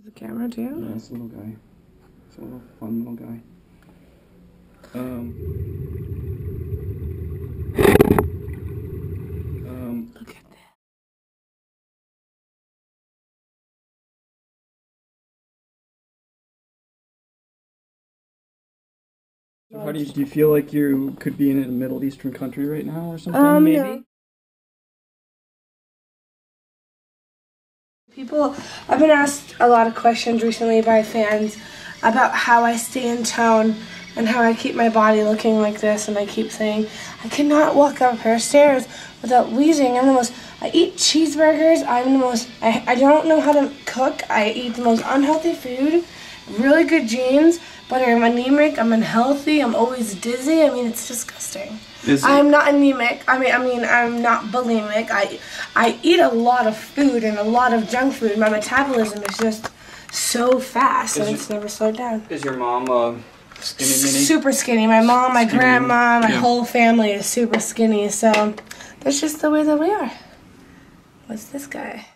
The camera too? Yeah, it's a little guy. It's a little fun little guy. Um. Um. Look at that. So how do you do? You feel like you could be in a Middle Eastern country right now or something? Um, maybe. no. People, I've been asked a lot of questions recently by fans about how I stay in tone and how I keep my body looking like this. And I keep saying, I cannot walk up a pair of stairs without wheezing. I'm the most, I eat cheeseburgers. I'm the most, I, I don't know how to cook. I eat the most unhealthy food, really good genes, but I'm anemic, I'm unhealthy, I'm always dizzy. I mean, it's disgusting. Is it- I'm not anemic. I mean, I mean, I'm not bulimic. I, I eat a lot of food and a lot of junk food. My metabolism is just so fast, and Is it's never slowed down. Is your mom uh, skinny mini? Super skinny. My mom, my Skinny. grandma, my Yeah. whole family is super skinny. So that's just the way that we are. What's this guy?